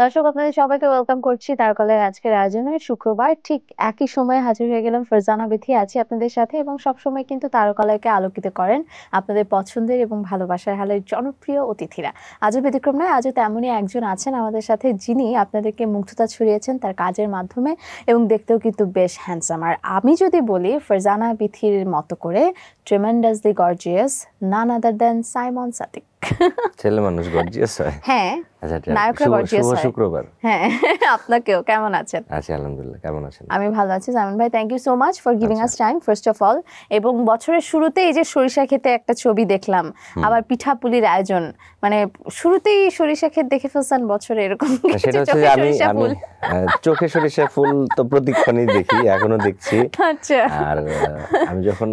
দর্শক, আপনাদের সবাইকে ওয়েলকাম করছি। তারকলের আজকের আয়োজনে শুক্রবার ঠিক একই সময়ে হাজির হয়ে গেলাম ফরজানা বিথি, আছি আপনাদের সাথে এবং সবসময় কিন্তু তারকালয়কে আলোকিত করেন আপনাদের পছন্দের এবং ভালোবাসার হালের জনপ্রিয় অতিথিরা। আজও ব্যতিক্রম নয়, আজও তেমনই একজন আছেন আমাদের সাথে যিনি আপনাদেরকে মুগ্ধতা ছড়িয়েছেন তার কাজের মাধ্যমে এবং দেখতেও কিন্তু বেশ হ্যান্ডসাম আর আমি যদি বলি ফরজানা বিথির মতো করে tremendously gorgeous none other than Symon Sadik ছেলে মানুষ গর্জিয়াস হয়। হ্যাঁ আচ্ছা নায়করা শুভ- gorgeous শুভ হয়। শুক্রবার। হ্যাঁ আপনাকেও কেমন আছেন? আছি আলহামদুলিল্লাহ কেমন আছেন? আমি ভালো আছি জামিন ভাই thank you so much for giving us time first of all এবং বছরের শুরুতে এই যে সরিষা খেতে একটা ছবি দেখলাম আবার পিঠাপুলির আয়োজন। মানে শুরুতেই সরিষা ক্ষেত দেখে ফেলছেন বছরে এরকম সেটা হচ্ছে চোখে আমি সরিষা আমি ফুল। চোখে সরিষা ফুল তো প্রতিক্ষণই দেখি এখনও দেখছি। আচ্ছা। আর আমি যখন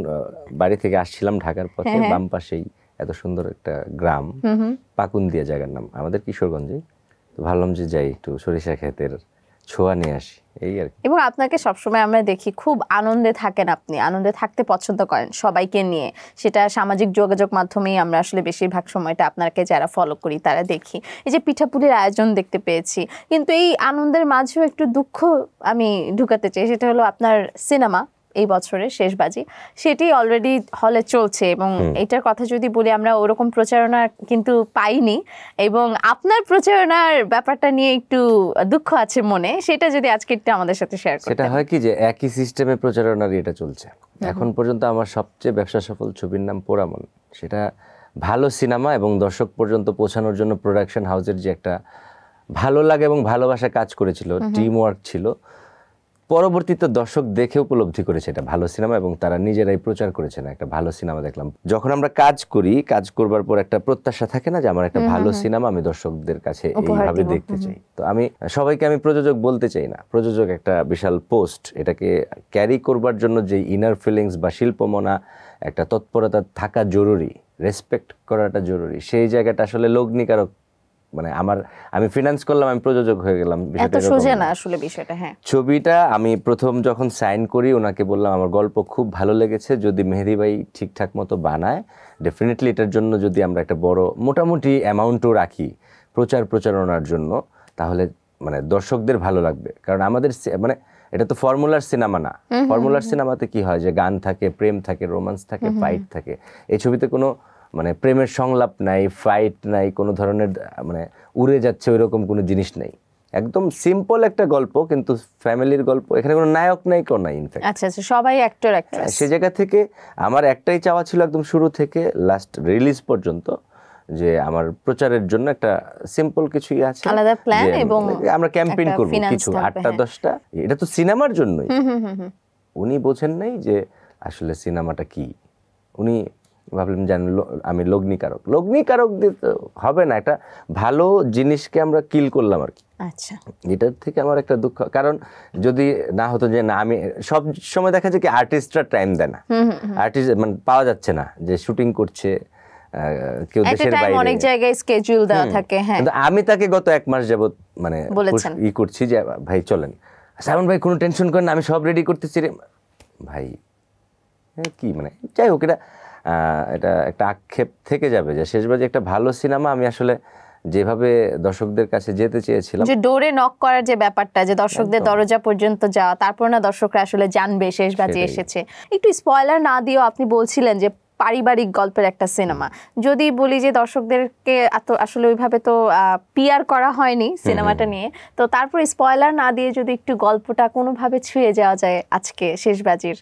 বাড়ি থেকে আসছিলাম ঢাকার পথে হ্যাঁ, হ্যাঁ। বাম পাশেই এত সুন্দর একটা গ্রাম। হুম হুম। পাকুন্দিয়া জায়গার নাম। আমাদের কিশোরগঞ্জে। তো ভাবলাম যে যাই একটু সরিষা ক্ষেতের ছোঁয়া নিয়ে আসি। এই আর কি। এবং আপনাকে সবসময় আমরা দেখি খুব আনন্দে থাকেন আপনি। আনন্দে থাকতে পছন্দ করেন সবাইকে নিয়ে। সেটা সামাজিক যোগাযোগ মাধ্যমেই আমরা আসলে বেশিরভাগ সময়টা আপনাকে যারা ফলো করি তারা দেখি। এই যে পিঠাপুলির আয়োজন দেখতে পেয়েছি। কিন্তু এই আনন্দের মাঝেও একটু দুঃখ আমি ঢুকাতে চাই। সেটা হলো আপনার সিনেমা এই বছরের শেষ বাজি সেটি অলরেডি হলে চলছে এবং এটার কথা যদি বলি আমরা ওরকম প্রচারণা কিন্তু পাইনি এবং আপনার প্রচারণার ব্যাপারটা নিয়ে একটু দুঃখ আছে মনে সেটা যদি আজকে একটু আমাদের সাথে শেয়ার সেটা হয় কি যে একই সিস্টেমে প্রচারণার এটা চলছে। এখন পর্যন্ত আমার সবচেয়ে ব্যবসা সফল ছবির নাম পোড়ামন। সেটা ভালো সিনেমা এবং দর্শক পর্যন্ত পৌঁছানোর জন্য প্রোডাকশন হাউসের যে একটা ভালো লাগে এবং ভালোবাসা কাজ করেছিল টিম ওয়ার্ক ছিল পরবর্তীতে দর্শক দেখে উপলব্ধি করেছে এটা ভালো সিনেমা এবং তারা নিজেরাই প্রচার করেছে না একটা ভালো সিনেমা দেখলাম। যখন আমরা কাজ করি কাজ করবার পর একটা প্রত্যাশা থাকে না যে আমার একটা ভালো সিনেমা আমি দর্শকদের কাছে এইভাবে দেখতে চাই। তো আমি সবাইকে আমি প্রযোজক বলতে চাই না। প্রযোজক একটা বিশাল পোস্ট এটাকে ক্যারি করবার জন্য যে ইনার ফিলিংস বা শিল্পমনা একটা তৎপরতা থাকা জরুরি রেসপেক্ট করাটা জরুরি। সেই জায়গাটা আসলে লগ্নিকারক মানে আমার আমি ফিনান্স করলাম আমি প্রযোজক হয়ে গেলাম। এত সোজা না। না। আসলে বিষয়টা হ্যাঁ। ছবিটা আমি প্রথম যখন সাইন করি ওনাকে বললাম আমার গল্প খুব ভালো লেগেছে যদি মেহেদি ভাই ঠিকঠাক মতো বানায় ডেফিনেটলি এটার জন্য যদি আমরা একটা বড় মোটামুটি অ্যামাউন্টও রাখি প্রচার প্রচারণার জন্য তাহলে মানে দর্শকদের ভালো লাগবে। কারণ আমাদের মানে এটা তো ফর্মুলার সিনেমা না। ফর্মুলার সিনেমাতে কি হয়? যে গান থাকে প্রেম থাকে রোমান্স থাকে ফাইট থাকে। এই ছবিতে কোনো মানে প্রেমের সংলাপ নাই ফাইট নাই কোনো ধরনের মানে উড়ে যাচ্ছে ওই রকম কোনো জিনিস নাই। একদম সিম্পল একটা গল্প কিন্তু ফ্যামিলির গল্প এখানে কোনো নায়ক নায়িকাও নাই ইনফ্যাক্ট আচ্ছা আচ্ছা সবাই অ্যাক্টর অ্যাক্ট্রেস সে জায়গা থেকে আমার একটাই চাওয়া ছিল একদম শুরু থেকে লাস্ট রিলিজ পর্যন্ত যে আমার প্রচারের জন্য একটা সিম্পল কিছুই আছে। আলাদা যে এবং আমরা ক্যাম্পেইন করব কিছু আটটা হ্যাঁ। দশটা এটা তো সিনেমার জন্যই। উনি বোঝেন নাই যে আসলে সিনেমাটা কি। উনি ভাবলেন জান আমি লগ্নিকারক। লগ্নিকারক দিয়ে তো হবে না একটা ভালো জিনিসকে আমরা কিল করলাম আর কি। আচ্ছা। এটার থেকে আমার একটা দুঃখ কারণ যদি না হতো যে না আমি সব সময় দেখা যায় কি আর্টিস্টরা টাইম দেয় না। আর্টিস্ট মানে পাওয়া যাচ্ছে না যে শুটিং করছে কেউ দেশের বাইরে। অনেক জায়গায় স্কেজুল দেওয়া থাকে হ্যাঁ। কিন্তু আমি তাকে গত এক মাস যাবত মানে ই করছি যে ভাই চলেন। সায়ন ভাই কোনো টেনশন করেন না, আমি সব রেডি করতেছি রে। ভাই কি মানে যাই হোক এটা এটা একটা আক্ষেপ থেকে যাবে যে শেষবাজে একটা ভালো সিনেমা আমি আসলে যেভাবে দর্শকদের কাছে যেতে চেয়েছিলাম। যে ডোরে নক করার যে ব্যাপারটা যে দর্শকদের দরজা পর্যন্ত যাওয়া তারপর না দর্শকরা আসলে জানবে শেষ বাজে এসেছে। একটু স্পয়লার না দিয়েও আপনি বলছিলেন যে পারিবারিক গল্পের একটা সিনেমা। যদি বলি যে দর্শকদেরকে এত আসলে ওইভাবে তো পিয়ার করা হয়নি সিনেমাটা নিয়ে তো তারপর স্পয়লার না দিয়ে যদি একটু গল্পটা কোনোভাবে ছুঁয়ে যাওয়া যায় আজকে শেষ বাজির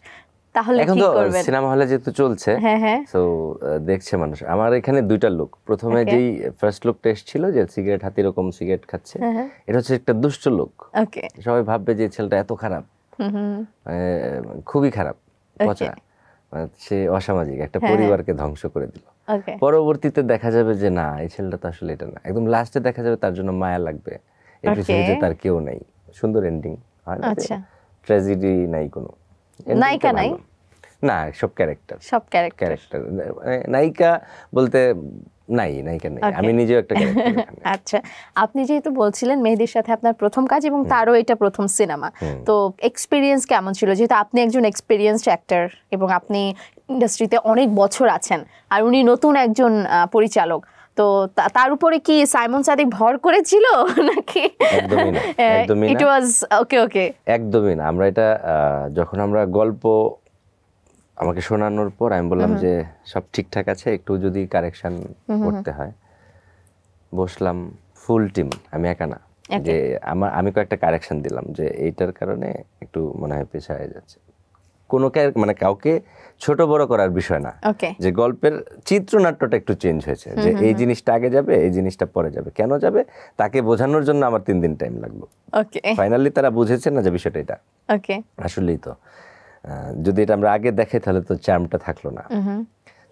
তাহলে এখন তো সিনেমা হলে যেহেতু চলছে হ্যাঁ হ্যাঁ। তো দেখছে মানুষ। আমার এখানে দুইটা লুক প্রথমে যেই ফার্স্ট লুক টেস্ট ছিল যে সিগারেট হাতে এরকম সিগারেট খাচ্ছে হ্যাঁ। এটা হচ্ছে একটা দুষ্ট লোক ওকে সবাই ভাববে যে ছেলেটা এত খারাপ। মানে, খুবই খারাপ পচা। মানে সে অসামাজিক একটা পরিবারকে ধ্বংস করে দিল। পরবর্তীতে দেখা যাবে যে না এই ছেলেটা তো আসলে এটা না। একদম লাস্টে দেখা যাবে তার জন্য মায়া লাগবে। এই. পৃথিবীতে তার কেউ নাই। সুন্দর এন্ডিং হয় না? আচ্ছা। ট্র্যাজেডি নাই কোনো। নায়িকা নাই? না সব ক্যারেক্টার সব ক্যারেক্টার ক্যারেক্টার নায়িকা বলতে নাই নায়িকা নেই. আমি নিজেও একটা ক্যারেক্টার আচ্ছা আপনি যেহেতু বলছিলেন মেহেদির সাথে আপনার প্রথম কাজ এবং তারও এটা প্রথম সিনেমা তো এক্সপিরিয়েন্স কেমন ছিল? যেহেতু আপনি একজন এক্সপিরিয়েন্সড অ্যাক্টর এবং আপনি ইন্ডাস্ট্রিতে অনেক বছর আছেন আর উনি নতুন একজন পরিচালক তো তার উপরে কি সাইমন সাদিক ভর করেছিল নাকি? একদমই না, ইট ওয়াজ ওকে ওকে একদমই না আমরা এটা যখন আমরা গল্প আমাকে শোনানোর পর আমি বললাম যে সব ঠিকঠাক আছে একটু যদি কারেকশন করতে হয়। বসলাম ফুল টিম আমি একা না। যে আমার আমি কয়েকটা কারেকশন দিলাম যে এইটার কারণে একটু মনে হয় পেশা হয়ে যাচ্ছে। কোনো কে- মানে কাউকে ছোট বড় করার বিষয় না। যে গল্পের চিত্রনাট্যটা একটু চেঞ্জ হয়েছে। যে এই জিনিসটা আগে যাবে এই জিনিসটা পরে যাবে। কেন যাবে? তাকে বোঝানোর জন্য আমার তিন দিন টাইম লাগল ফাইনালি তারা বুঝেছে না যে বিষয়টা এটা। আসলেই তো। যদি এটা আমরা আগে দেখে তাহলে তো চার্মটা থাকল না।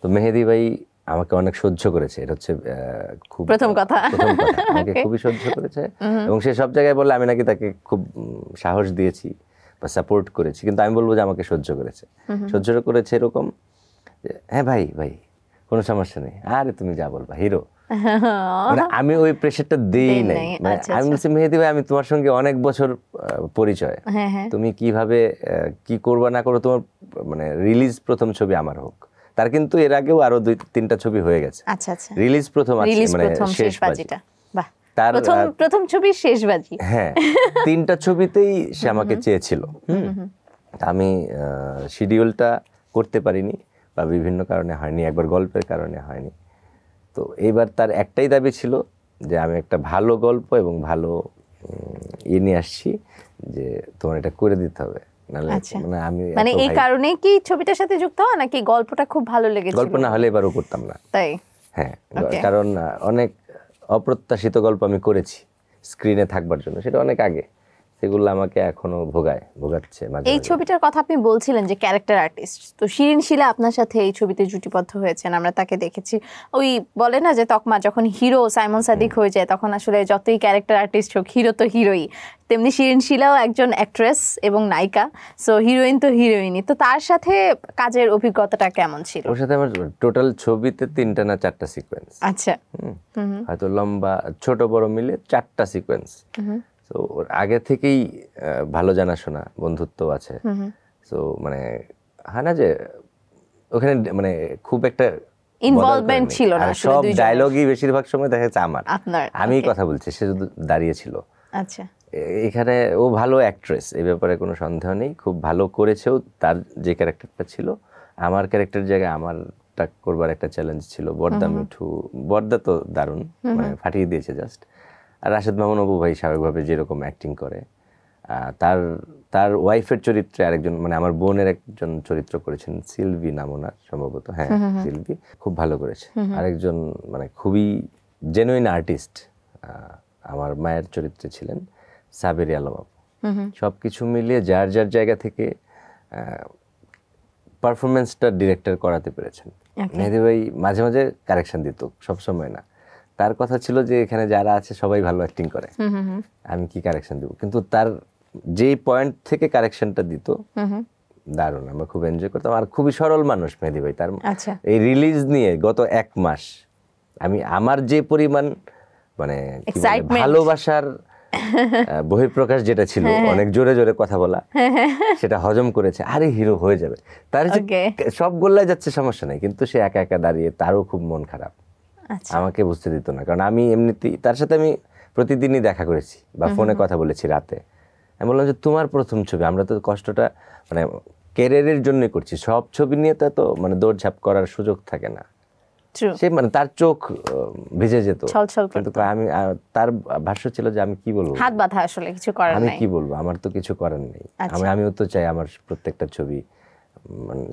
তো মেহেদি ভাই আমাকে অনেক সহ্য করেছে। এটা হচ্ছে খুব প্রথম কথা। আমাকে খুবই সহ্য করেছে। এবং সে সব জায়গায় বলে আমি নাকি তাকে খুব সাহস দিয়েছি। বা সাপোর্ট করেছি কিন্তু আমি বলব যে আমাকে সহ্য করেছে। সহ্য করেছে এরকম হ্যাঁ ভাই ভাই কোনো সমস্যা নেই। আরে তুমি যা বলবা হিরো। মানে আমি ওই প্রেশারটা দেই নাই। মানে আচ্ছা, আমি বলছি মেহেদি ভাই আমি তোমার সঙ্গে অনেক বছর পরিচয়। হ্যাঁ হ্যাঁ। তুমি কীভাবে কি করবা না করো তোমার মানে রিলিজ প্রথম ছবি আমার হোক। তার কিন্তু এর আগেও আরও দুই তিনটা ছবি হয়ে গেছে। আচ্ছা আচ্ছা। রিলিজ প্রথম আছে মানে শেষ বাজিটা। বাহ তার, প্রথম প্রথম ছবি শেষ বাজি হ্যাঁ তিনটা ছবিতেই সে আমাকে চেয়েছিল হুম। আমি শিডিউলটা করতে পারিনি বা বিভিন্ন কারণে হয়নি একবার গল্পের কারণে হয়নি। তো এইবার তার একটাই দাবি ছিল যে আমি একটা ভালো গল্প এবং ভালো ইয়ে নিয়ে আসছি যে তোমার এটা করে দিতে হবে। আচ্ছা। মানে আমি মানে এই কারণে কি ছবিটার সাথে যুক্ত হওয়া নাকি গল্পটা খুব ভালো লেগেছিল? গল্প না হলে এবারও করতাম না। তাই? হ্যাঁ কারণ অনেক অপ্রত্যাশিত গল্প আমি করেছি স্ক্রিনে থাকবার জন্য সেটা অনেক আগে। সেগুলো আমাকে এখনও ভোগায় ভোগাচ্ছে এই ছবিটার কথা আপনি বলছিলেন যে ক্যারেক্টার আর্টিস্ট তো শিরিন শিলা আপনার সাথে এই ছবিতে জুটিবদ্ধ হয়েছেন আমরা তাকে দেখেছি। ওই বলে না যে তকমা যখন হিরো সাইমন সাদিক হয়ে যায় তখন আসলে যতই ক্যারেক্টার আর্টিস্ট হোক হিরো তো হিরোই তেমনি শিরিন শিলাও একজন অ্যাক্ট্রেস এবং নায়িকা সো হিরোইন তো হিরোইনই তো তার সাথে কাজের অভিজ্ঞতাটা কেমন ছিল? ওর সাথে আমার টোটাল ছবিতে তিনটা না চারটা সিকোয়েন্স আচ্ছা। হয়তো লম্বা ছোট বড় মিলে চারটা সিকোয়েন্স তো ওর আগে থেকেই ভালো জানাশোনা বন্ধুত্ব আছে। তো মানে হয় না যে ওখানে মানে খুব একটা করেনি। ছিল না সব ডায়লগই বেশিরভাগ সময় দেখা যাচ্ছে আমার। আমি কথা বলছি সে শুধু দাঁড়িয়ে ছিল। আচ্ছা। এখানে ও ভালো অ্যাক্ট্রেস এই ব্যাপারে কোনো সন্দেহ নেই। খুব ভালো করেছেও তার যে ক্যারেক্টারটা ছিল আমার ক্যারেক্টার জায়গায় আমারটা করবার একটা চ্যালেঞ্জ ছিল। বর্দা মিঠু বর্দা তো দারুণ মানে ফাটিয়ে দিয়েছে জাস্ট আর রাশেদ মামুন অপু ভাই স্বাভাবিকভাবে যেরকম অ্যাক্টিং করে। তার তার ওয়াইফের চরিত্রে আরেকজন মানে আমার বোনের একজন চরিত্র করেছেন সিলভি নাম ওনার সম্ভবত হ্যাঁ সিলভি খুব ভালো করেছে। আরেকজন মানে খুবই জেনুইন আর্টিস্ট আমার মায়ের চরিত্রে ছিলেন সাবেরি আলম আপু। সব কিছু মিলিয়ে যার যার জায়গা থেকে পারফরমেন্সটা ডিরেক্টর করাতে পেরেছেন। মেহেদি ভাই মাঝে মাঝে কারেকশন দিত সবসময় না। তার কথা ছিল যে এখানে যারা আছে সবাই ভালো অ্যাক্টিং করে। আমি কি কারেকশন দিব? কিন্তু তার যে পয়েন্ট থেকে কারেকশনটা দিত দারুণ আমরা খুব এনজয় করতাম। আর খুবই সরল মানুষ মেহেদি ভাই তার আচ্ছা। এই রিলিজ নিয়ে গত এক মাস আমি আমার যে পরিমাণ মানে. ভালোবাসার বহিঃপ্রকাশ যেটা ছিল অনেক জোরে জোরে কথা বলা সেটা হজম করেছে। আরে হিরো হয়ে যাবে। তার সব গোল্লায় যাচ্ছে সমস্যা নেই কিন্তু সে একা একা দাঁড়িয়ে তারও খুব মন খারাপ। আমাকে বুঝতে দিত না। কারণ আমি এমনিতেই তার সাথে আমি প্রতিদিনই দেখা করেছি বা ফোনে কথা বলেছি রাতে। আমি বললাম যে তোমার প্রথম ছবি আমরা তো কষ্টটা মানে ক্যারিয়ারের জন্যই করছি। সব ছবি নিয়ে তো এত মানে দৌড়ঝাঁপ করার সুযোগ থাকে না। সে মানে তার চোখ ভিজে যেত। কিন্তু আমি তার ভাষ্য ছিল যে আমি কি বলব? হাত বাঁধা আসলে কিছু করার আমি কি বলব? আমার তো কিছু করার নেই। আচ্ছা। আমি আমিও তো চাই আমার প্রত্যেকটা ছবি মানে।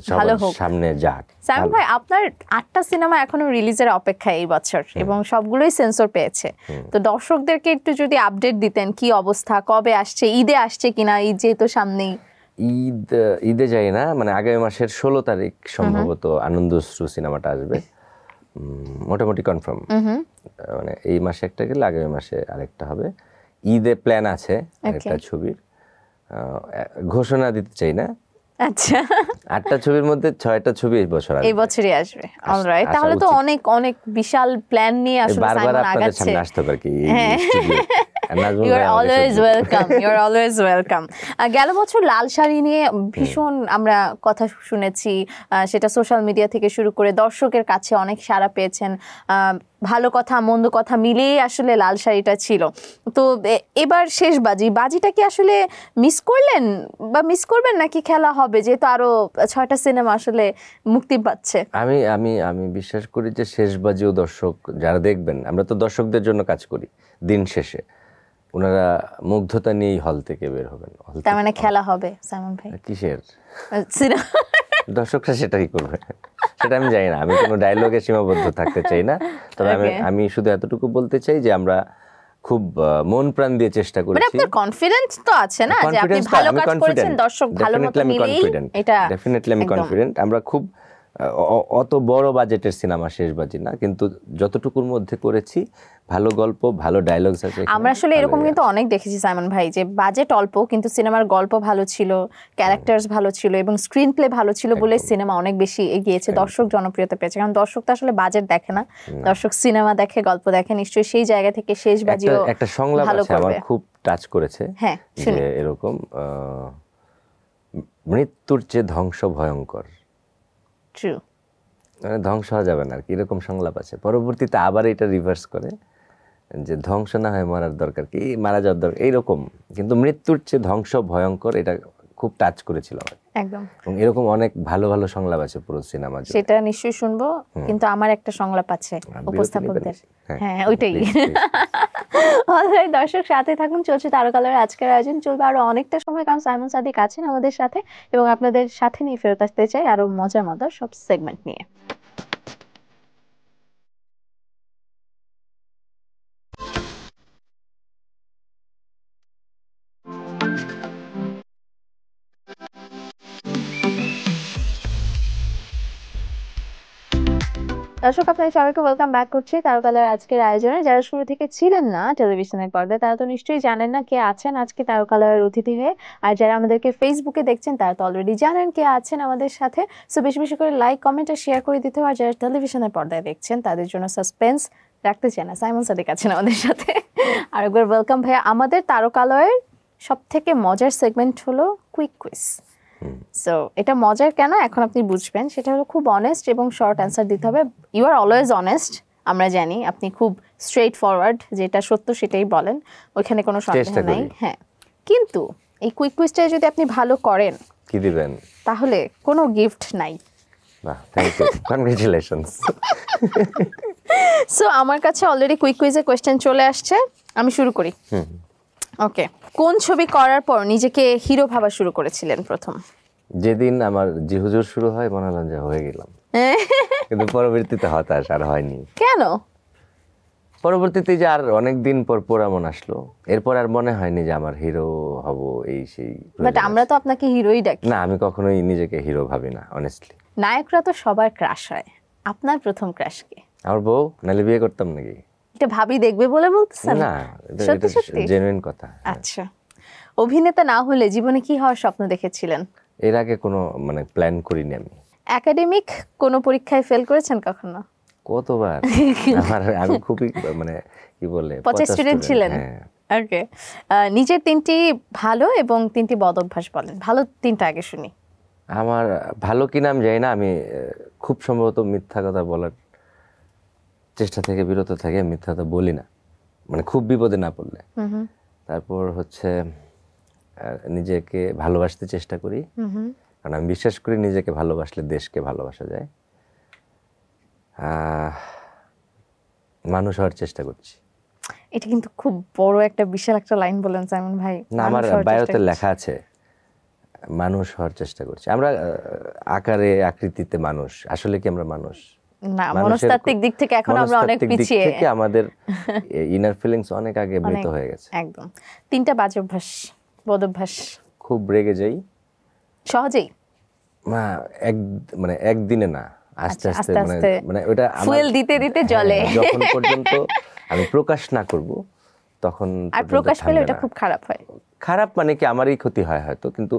সামনে যাক। সাইমন ভাই আপনার আটটা সিনেমা এখনও রিলিজের অপেক্ষায় এই বছর এবং সবগুলোই সেন্সর পেয়েছে। তো দর্শকদেরকে একটু যদি আপডেট দিতেন কি অবস্থা? কবে আসছে? ঈদে আসছে কিনা? ঈদ যেহেতু সামনেই। ঈদ ঈদে যাই না মানে আগামী মাসের ষোলো তারিখ সম্ভবত আনন্দশ্রু সিনেমাটা আসবে। মোটামুটি কনফার্ম মানে এই মাসে একটা গেলে আগামী মাসে আরেকটা হবে। ঈদে প্ল্যান আছে আরেকটা ছবির। ঘোষণা দিতে চাই না। আচ্ছা। আটটা ছবির মধ্যে ছয়টা ছবি এই বছর এই বছরই আসবে। অলরাইট তাহলে তো অনেক অনেক বিশাল প্ল্যান নিয়ে আসলে বারবার আপনাদের সামনে আসতে হবে আর কি এই studio। নাজমুল ইউ আর ভাই আমাকে always welcome you are always welcome গেল বছর লাল শাড়ি নিয়ে ভীষণ আমরা কথা শুনেছি। সেটা সোশ্যাল মিডিয়া থেকে শুরু করে দর্শকের কাছে অনেক সাড়া পেয়েছেন। ভালো কথা মন্দ কথা মিলিয়ে আসলে লাল শাড়িটা ছিল। তো এবার শেষ বাজি। বাজিটা কি আসলে মিস করলেন? বা মিস করবেন নাকি খেলা হবে? যেহেতু আরও ছয়টা সিনেমা আসলে মুক্তি পাচ্ছে। আমি আমি আমি বিশ্বাস করি যে শেষ বাজিও দর্শক যারা দেখবেন আমরা তো দর্শকদের জন্য কাজ করি দিন শেষে। ওনারা মুগ্ধতা নিয়েই হল থেকে বের হবেন। তার মানে খেলা হবে সাইমন ভাই। কিসের? দর্শকরা সেটাই করবে। সেটা আমি জানি না আমি কোনো ডায়লগে সীমাবদ্ধ থাকতে চাই না। তবে আমি আমি শুধু এতটুকু বলতে চাই যে আমরা খুব মন প্রাণ দিয়ে চেষ্টা করেছি। আপনার কনফিডেন্স তো আছে না যে আপনি ভালো কাজ করেছেন দর্শক ভালো মতো মিলেই এটা Definitely আমি কনফিডেন্ট আমরা খুব অত বড় বাজেটের সিনেমা শেষ বাজি না কিন্তু যতটুকুর মধ্যে করেছি ভালো গল্প ভালো ডায়লগস আছে আমরা আসলে এরকম কিন্তু অনেক দেখেছি সাইমন ভাই যে বাজেট অল্প কিন্তু সিনেমার গল্প ভালো ছিল ক্যারেক্টার্স ভালো ছিল এবং স্ক্রিন প্লে ভালো ছিল বলে সিনেমা অনেক বেশি এগিয়েছে দর্শক জনপ্রিয়তা পেয়েছে কারণ দর্শক তো আসলে বাজেট দেখে না দর্শক সিনেমা দেখে গল্প দেখে নিশ্চয়ই সেই জায়গা থেকে শেষ বাজিও একটা সংলাপ আছে আমার খুব টাচ করেছে হ্যাঁ এরকম মৃত্যুর চেয়ে ধ্বংস ভয়ঙ্কর। ট্রু মানে ধ্বংস হওয়া যাবে না আর কি এরকম সংলাপ আছে। পরবর্তীতে আবার এটা রিভার্স করে যে ধ্বংস না হয় মরার দরকার কি? মারা যাওয়ার দরকার এইরকম। কিন্তু মৃত্যুর চেয়ে ধ্বংস ভয়ঙ্কর এটা খুব টাচ করেছিল আমার একদম। এরকম অনেক ভালো ভালো সংলাপ আছে পুরো সিনেমা সেটা নিশ্চয়ই শুনব কিন্তু আমার একটা সংলাপ আছে উপস্থাপকদের। হ্যাঁ। হ্যাঁ ওইটাই। Please. দর্শক সাথে থাকুন, চলছে তারকালের আজকের আয়োজন চলবে আরও অনেকটা সময়, কারণ সাইমন সাদিক আছেন আমাদের সাথে এবং আপনাদের সাথে নিয়ে ফেরত আসতে চাই আরও মজার মজার সব সেগমেন্ট নিয়ে দর্শক, আপনাদের সবাইকে ওয়েলকাম ব্যাক করছি তারকালের আজকের আয়োজনে। যারা শুরু থেকে ছিলেন না টেলিভিশনের পর্দায়, তারা তো নিশ্চয়ই জানেন না কে আছেন আজকে তারকালয়ের অতিথি হয়ে। আর যারা আমাদেরকে ফেসবুকে দেখছেন, তারা তো অলরেডি জানেন কে আছেন আমাদের সাথে। সো বেশি বেশি করে লাইক কমেন্ট আর শেয়ার করে দিতে আর যারা টেলিভিশনের পর্দায় দেখছেন, তাদের জন্য সাসপেন্স রাখতে চায় না। সাইমন সাদিক আছেন আমাদের সাথে। আর একবার ওয়েলকাম ভাইয়া, আমাদের তারকালয়ের সব থেকে মজার সেগমেন্ট হলো কুইক কুইজ সো এটা মজার কেন? এখন আপনি বুঝবেন। সেটা হলো খুব অনেস্ট এবং শর্ট অ্যান্সার দিতে হবে। ইউ আর অলওয়েজ অনেস্ট আমরা জানি। আপনি খুব স্ট্রেট ফরওয়ার্ড যেটা সত্য সেটাই বলেন। ওইখানে কোনো সন্দেহ নাই। হ্যাঁ। কিন্তু এই কুইক কুইজটা যদি আপনি ভালো করেন কি দিবেন? তাহলে কোনো গিফট নাই। বাহ থ্যাংক ইউ কনগ্রেচুলেশনস সো আমার কাছে অলরেডি কুইক কুইজের কোয়েশ্চেন চলে আসছে। আমি শুরু করি। হুম। ওকে কোন ছবি করার পর নিজেকে হিরো ভাবা শুরু করেছিলেন প্রথম? যেদিন আমার জি হুজুর শুরু হয় মনে হলো যে হয়ে গেলাম। কিন্তু পরবর্তীতে হতাশ আর হয়নি। কেন? পরবর্তীতে যে আর অনেক দিন পর পোড়ামন আসলো এরপর আর মনে হয়নি যে আমার হিরো হব এই সেই বাট আমরা তো আপনাকে হিরোই ডাকি। না আমি কখনোই নিজেকে হিরো ভাবি না অনেস্টলি নায়করা তো সবার ক্রাশ হয়। আপনার প্রথম ক্রাশ কে? আমার বউ নাহলে বিয়ে করতাম নাকি? এটা ভাবি দেখবে বলে বলতেছেন? না সত্যি সত্যি? জেনুইন কথা আচ্ছা। অভিনেতা না হলে জীবনে কি হওয়ার স্বপ্ন দেখেছিলেন? এর আগে কোনো মানে প্ল্যান করিনি আমি। একাডেমিক কোনো পরীক্ষায় ফেল করেছেন কখনো? কতবার? আমার আমি খুবই মানে কি বলে পচা স্টুডেন্ট ছিলেন? হ্যাঁ। ওকে নিজের তিনটি ভালো এবং তিনটি বদ অভ্যাস বলেন। ভালো তিনটা আগে শুনি। আমার ভালো কিনা আমি জানি না আমি খুব সম্ভবত মিথ্যা কথা বলার চেষ্টা থেকে বিরত থাকি মিথ্যা কথা বলি না। মানে খুব বিপদে না পড়লে। তারপর হচ্ছে নিজেকে ভালোবাসতে চেষ্টা করি। কারণ আমি বিশ্বাস করি নিজেকে ভালোবাসলে দেশকে ভালোবাসা যায়। মানুষ হওয়ার চেষ্টা করছি। এটা কিন্তু খুব বড় একটা বিশাল একটা লাইন বলেন সাইমন ভাই। না আমার বায়োতে লেখা আছে মানুষ হওয়ার চেষ্টা করছি। আমরা আকারে আকৃতিতে মানুষ। আসলে কি আমরা মানুষ? না মনস্তাত্ত্বিক দিক থেকে এখন আমরা অনেক পিছিয়ে। থেকে আমাদের ইনার ফিলিংস অনেক আগে মৃত হয়ে গেছে। একদম। তিনটা বাজ অভ্যাস বদ অভ্যাস। খুব রেগে যাই। সহজেই? না এক মানে একদিনে না আস্তে আচ্ছা, আস্তে মানে মানে ওটা ফুয়েল দিতে দিতে জলে হ্যাঁ, যখন পর্যন্ত আমি প্রকাশ না করব তখন আর প্রকাশ পেলে ওটা খুব খারাপ হয়। খারাপ মানে কি আমারই ক্ষতি হয় হয়তো কিন্তু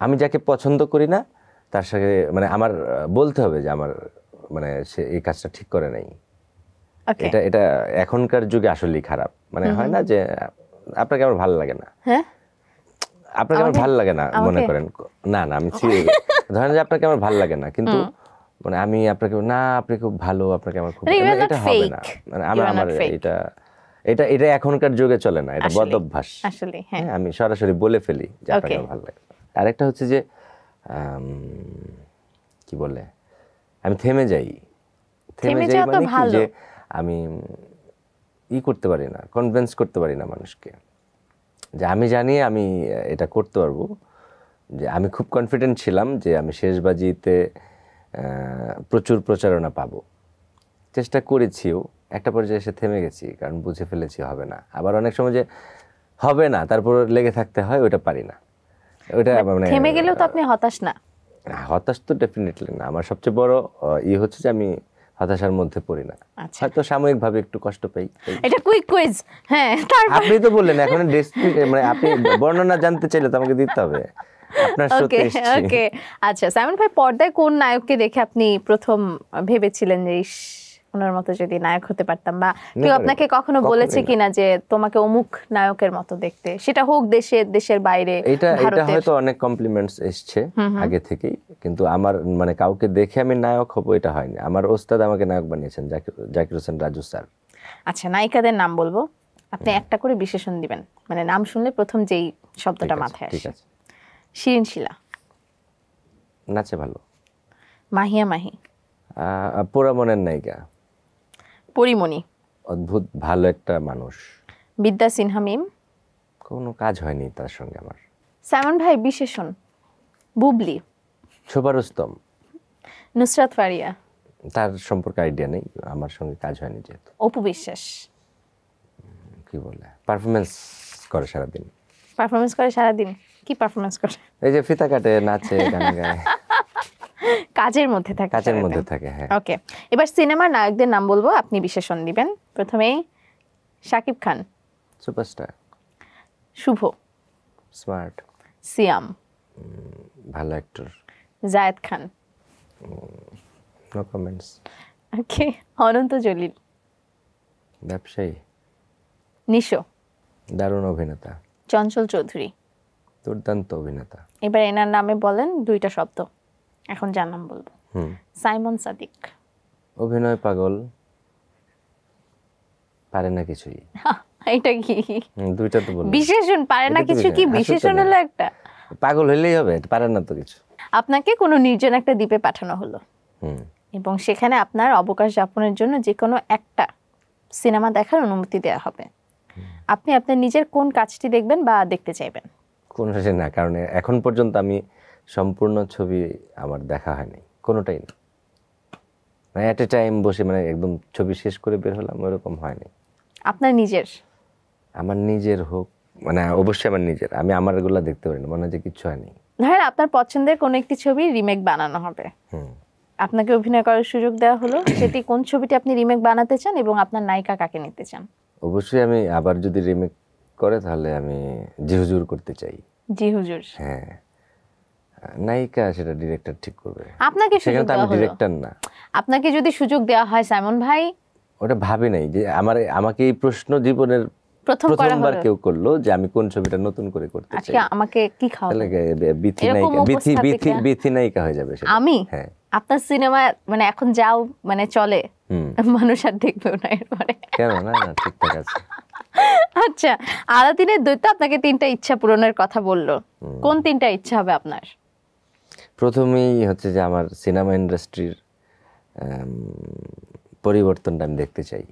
আমি যাকে পছন্দ করি না তার সাথে মানে আমার বলতে হবে যে আমার মানে সে এই কাজটা ঠিক করে নাই। এটা এটা এখনকার যুগে আসলেই খারাপ। মানে হয় না যে আপনাকে আমার ভালো লাগে না। হ্যাঁ? আপনাকে আমার ভালো লাগে না মনে করেন। না না আমি ধরেন যে আপনাকে আমার ভালো লাগে না কিন্তু মানে আমি আপনাকে না আপনি খুব ভালো আপনাকে আমার খুব মানে মানে এটা হবে না। মানে আমার আমার এটা এটা এটা এখনকার যুগে চলে না এটা। বদ অভ্যাস আসলে হ্যাঁ। হ্যাঁ আমি সরাসরি বলে ফেলি যে আপনাকে ভালো লাগে আরেকটা হচ্ছে যে কি বলে? আমি থেমে যাই। থেমে যাই মানে কি যে আমি ই করতে পারি না কনভিন্স করতে পারি না মানুষকে। যে আমি জানি আমি এটা করতে পারব। যে আমি খুব কনফিডেন্ট ছিলাম যে আমি শেষবাজিতে আহ, প্রচুর প্রচারণা পাবো। চেষ্টা করেছিও একটা পর্যায়ে এসে থেমে গেছি কারণ বুঝে ফেলেছি হবে না। আবার অনেক সময় যে হবে না তারপর লেগে থাকতে হয় ওটা পারি না। ওটা মানে থেমে গেলেও তো আপনি হতাশ না। হতাশ তো ডেফিনেটলি না। আমার সবচেয়ে বড় ই হচ্ছে যে আমি হতাশার মধ্যে পড়ি না। আচ্ছা। হয়তো সাময়িকভাবে একটু কষ্ট পাই। এটা কুইক কুইজ হ্যাঁ তারপর আপনি তো বললেন এখন মানে আপনি বর্ণনা জানতে চাইলে তো আমাকে দিতে হবে। আপনার ওকে ওকে আচ্ছা সাইমন ভাই পর্দায় কোন নায়ককে দেখে আপনি প্রথম ভেবেছিলেন যে ওনার মতো যদি নায়ক হতে পারতাম বা কেউ আপনাকে কখনো বলেছে কিনা যে তোমাকে অমুক নায়কের মতো দেখতে? সেটা হোক দেশে দেশের বাইরে এটা এটা হয়তো অনেক কমপ্লিমেন্টস এসছে আগে থেকেই কিন্তু আমার মানে কাউকে দেখে আমি নায়ক হব এটা হয়নি। আমার ওস্তাদ আমাকে নায়ক বানিয়েছেন জাকির হোসেন রাজু স্যার। আচ্ছা নায়িকাদের নাম বলব। আপনি একটা করে বিশেষণ দিবেন। মানে নাম শুনলে প্রথম যেই শব্দটা মাথায় আসে। শিরিন শিলা। নাচে ভালো। মাহিয়া মাহি। পোড়া মনের নায়িকা। পরিমণি। অদ্ভুত ভালো একটা মানুষ। বিদ্যা সিনহা মিম কোনো কাজ হয়নি তার সঙ্গে আমার। সাইমন ভাই বিশেষণ। বুবলি। শোভারুস্তম নুসরাত ফারিয়া। তার সম্পর্কে আইডিয়া নেই আমার সঙ্গে কাজ হয়নি যেহেতু। অপু বিশ্বাস। কি বলে? পারফরমেন্স করে সারাদিন। পারফরমেন্স করে সারাদিন? কি পারফরমেন্স করে? এই যে ফিতা কাটে নাচে গান গায়। কাজের মধ্যে থাকে কাজের মধ্যে থাকে হ্যাঁ। ওকে এবার সিনেমার নায়কদের নাম বলব আপনি বিশেষণ দিবেন। প্রথমেই শাকিব খান। সুপারস্টার শুভ। স্মার্ট সিয়াম ভালো actor Zayed Khan. No comments okay Ananta Jalil. ব্যবসায়ী। নিশো। দারুণ অভিনেতা। চঞ্চল চৌধুরী। দুর্দান্ত অভিনেতা। এবার এনার নামে বলেন দুইটা শব্দ। এখন যার নাম বলব সাইমন সাদিক। অভিনয় পাগল। পারে না কিছুই। এটা কি? দুইটা তো বললাম। বিশেষণ পারে না কিছু কি? বিশেষণ। হলো একটা। পাগল হইলেই হবে পারে না তো কিছু। আপনাকে কোনো নির্জন একটা দ্বীপে পাঠানো হলো। এবং সেখানে আপনার অবকাশ যাপনের জন্য যে কোনো একটা সিনেমা দেখার অনুমতি দেওয়া হবে। আপনি আপনার নিজের কোন কাজটি দেখবেন বা দেখতে চাইবেন? কোন না কারণ এখন পর্যন্ত আমি সম্পূর্ণ ছবি আমার দেখা হয়নি কোনোটাই না মানে অ্যাট এ টাইম বসে মানে একদম ছবি শেষ করে বের হলাম ওরকম হয়নি। আপনার নিজের? আমার নিজের হোক মানে অবশ্যই আমার নিজের আমি আমার এগুলা দেখতে পারি না মনে হয় যে কিচ্ছু হয়নি। ধরেন আপনার পছন্দের কোনো একটি ছবি রিমেক বানানো হবে। হুম। আপনাকে অভিনয় করার সুযোগ দেওয়া হলো সেটি কোন ছবিটি আপনি রিমেক বানাতে চান এবং আপনার নায়িকা কাকে নিতে চান? অবশ্যই আমি আবার যদি রিমেক করে তাহলে আমি জিহুজুর করতে চাই। জি হুজুর। হ্যাঁ। নায়িকা সেটা ডিরেক্টর ঠিক করবে। আপনাকে সুযোগ দেওয়া হলো। ডিরেক্টর না। আপনাকে যদি সুযোগ দেওয়া হয় সাইমন ভাই? ওটা ভাবি নাই যে আমার আমাকে এই প্রশ্ন জীবনের প্রথমবার কেউ করল যে আমি কোন ছবিটা নতুন করে করতে চাই। আজকে আমাকে কি খাওয়া তাহলে গে- বিথি নায়িকা বিথি বিথি বিথি নায়িকা হয়ে যাবে সেটা। আমি? হ্যাঁ। আপনার সিনেমা মানে এখন যাও মানে চলে। মানুষ আর দেখবেও না এরপরে। কেন? না না ঠিকঠাক আছে। আচ্ছা আলাদিনের দৈত্য আপনাকে তিনটা ইচ্ছা পূরণের কথা বলল। কোন তিনটা ইচ্ছা হবে আপনার? প্রথমেই হচ্ছে যে আমার সিনেমা ইন্ডাস্ট্রির পরিবর্তনটা আমি দেখতে চাই।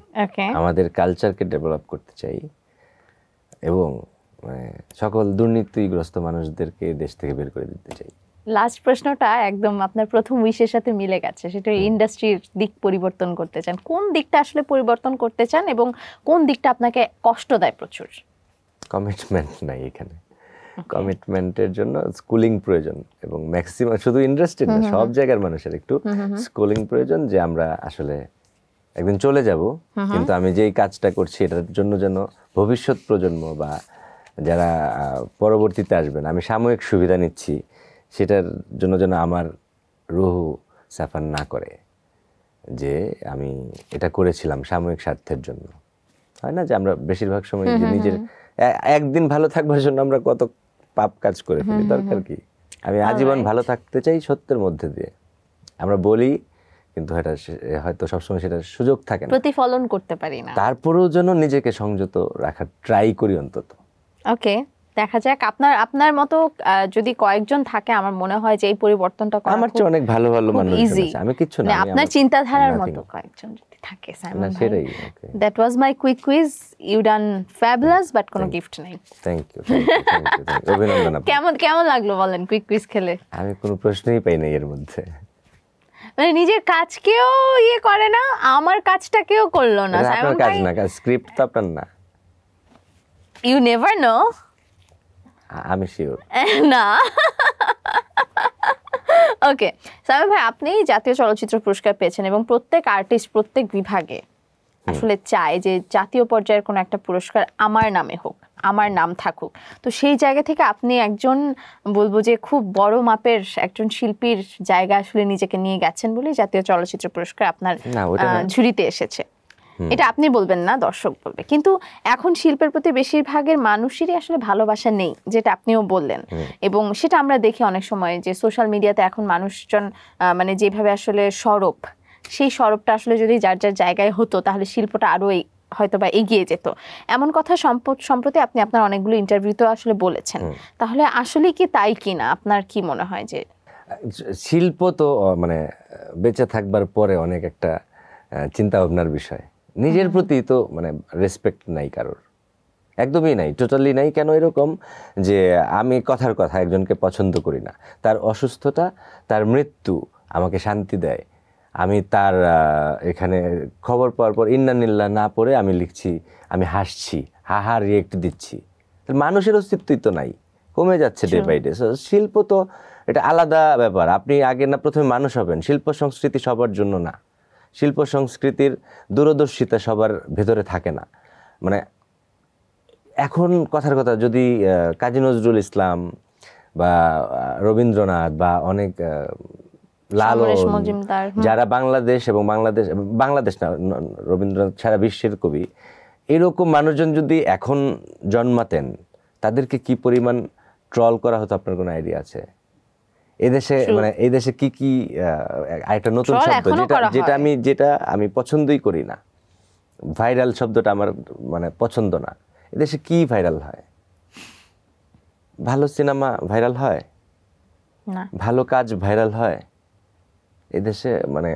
আমাদের কালচারকে ডেভেলপ করতে চাই এবং মানে, সকল দুর্নীতিগ্রস্ত মানুষদেরকে দেশ থেকে বের করে দিতে চাই। লাস্ট প্রশ্নটা একদম আপনার প্রথম উইশের সাথে মিলে গেছে সেটা ইন্ডাস্ট্রির দিক পরিবর্তন করতে চান। কোন দিকটা আসলে পরিবর্তন করতে চান এবং কোন দিকটা আপনাকে কষ্ট দেয় প্রচুর? কমিটমেন্ট নাই এখানে। কমিটমেন্টের জন্য স্কুলিং প্রয়োজন এবং ম্যাক্সিমাম শুধু ইন্ডাস্ট্রি না সব জায়গার মানুষের একটু স্কুলিং প্রয়োজন যে আমরা আসলে একদিন চলে যাব কিন্তু আমি যেই কাজটা করছি এটার জন্য যেন ভবিষ্যৎ প্রজন্ম বা যারা পরবর্তীতে আসবেন আমি সাময়িক সুবিধা নিচ্ছি সেটার জন্য যেন আমার রুহু সাফার না করে যে আমি এটা করেছিলাম সাময়িক স্বার্থের জন্য। হয় না যে আমরা বেশিরভাগ সময় নিজের একদিন ভালো থাকবার জন্য আমরা কত পাপ কাজ করে ফেলি দরকার কি? আমি আজীবন ভালো থাকতে চাই সত্যের মধ্যে দিয়ে। আমরা বলি কিন্তু এটা হয়তো সবসময় সেটা সুযোগ থাকে না। প্রতিফলন করতে পারি না। তারপরেও যেন নিজেকে সংযত রাখার ট্রাই করি অন্তত। ওকে দেখা যাক। আপনার আপনার মতো যদি কয়েকজন থাকে আমার মনে হয় যে এই পরিবর্তনটা করা আমার চেয়ে অনেক ভালো ভালো মানুষ easy। আমি কিচ্ছু না মানে আপনার চিন্তাধারার মতো কয়েকজন যদি থাকে সাইমন সেটাই that was my quick quiz you done fabulous but কোনো গিফট নাই। থ্যাংক ইউ অভিনন্দন কেমন কেমন লাগল বলেন কুইক কুইজ খেলে? আমি কোনো প্রশ্নই পাই না এর মধ্যে। মানে নিজের কাজকেও ইয়ে করে না আমার কাজটাকেও করল না এটা আপনার কাজ না কাজ স্ক্রিপ্ট তো আপনার না। ইউ নেভার নো আমি শিওর না। ওকে সাইমন ভাই আপনি জাতীয় চলচ্চিত্র পুরস্কার পেয়েছেন এবং প্রত্যেক আর্টিস্ট প্রত্যেক বিভাগে আসলে চায় যে জাতীয় পর্যায়ের কোনো একটা পুরস্কার আমার নামে হোক আমার নাম থাকুক। তো সেই জায়গা থেকে আপনি একজন বলব যে খুব বড় মাপের একজন শিল্পীর জায়গা আসলে নিজেকে নিয়ে গেছেন বলেই জাতীয় চলচ্চিত্র পুরস্কার আপনার ঝুড়িতে এসেছে। এটা আপনি বলবেন না দর্শক বলবে। কিন্তু এখন শিল্পের প্রতি বেশিরভাগের মানুষেরই আসলে ভালোবাসা নেই যেটা আপনিও বললেন। এবং সেটা আমরা দেখি অনেক সময় যে সোশ্যাল মিডিয়াতে এখন মানুষজন মানে যেভাবে আসলে সরব সেই সরবটা আসলে যদি যার যার জায়গায় হতো তাহলে শিল্পটা আরও হয়তো বা এগিয়ে যেত। এমন কথা সম্প- সম্প্রতি আপনি আপনার অনেকগুলো ইন্টারভিউতে আসলে বলেছেন। তাহলে আসলে কি তাই কিনা আপনার কি মনে হয় যে? শিল্প তো মানে বেঁচে থাকবার পরে অনেক একটা চিন্তা ভাবনার বিষয়। নিজের প্রতি তো মানে রেসপেক্ট নাই কারোর। একদমই নাই টোটালি নাই। কেন এরকম? যে আমি কথার কথা একজনকে পছন্দ করি না। তার অসুস্থতা তার মৃত্যু আমাকে শান্তি দেয়। আমি তার এখানে খবর পাওয়ার পর ইন্নানিল্লা না পড়ে আমি লিখছি আমি হাসছি হাহা রিয়েক্ট দিচ্ছি। মানুষের অস্তিত্বই তো নাই। কমে যাচ্ছে ডে বাই ডে শিল্প তো এটা আলাদা ব্যাপার। আপনি আগে না প্রথমে মানুষ হবেন। শিল্প সংস্কৃতি সবার জন্য না। শিল্প সংস্কৃতির দূরদর্শিতা সবার ভেতরে থাকে না। মানে এখন কথার কথা যদি কাজী নজরুল ইসলাম বা রবীন্দ্রনাথ বা অনেক লালন হুম। যারা বাংলাদেশ এবং বাংলাদেশ বাংলাদেশ না রবীন্দ্রনাথ সারা বিশ্বের কবি এরকম মানুষজন যদি এখন জন্মাতেন তাদেরকে কি পরিমাণ ট্রল করা হতো? আপনার কোনো আইডিয়া আছে? এদেশে মানে এই দেশে কি কি একটা নতুন শব্দ যেটা যেটা আমি যেটা আমি পছন্দই করি না। ভাইরাল শব্দটা আমার মানে পছন্দ না। এদেশে কি ভাইরাল হয়? ভালো সিনেমা ভাইরাল হয়? ভালো কাজ ভাইরাল হয়? এদেশে মানে